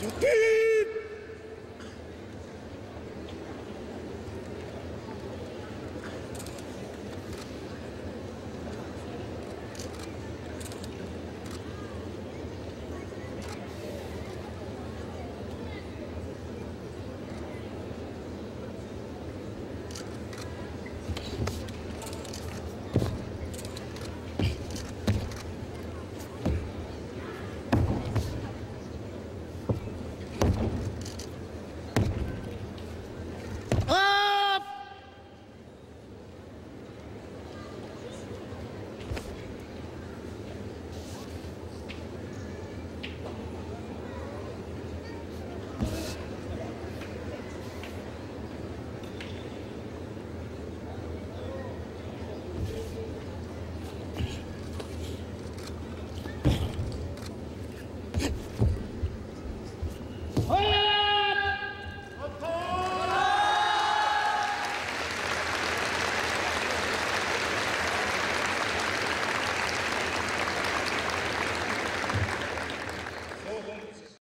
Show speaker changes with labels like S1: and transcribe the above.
S1: today.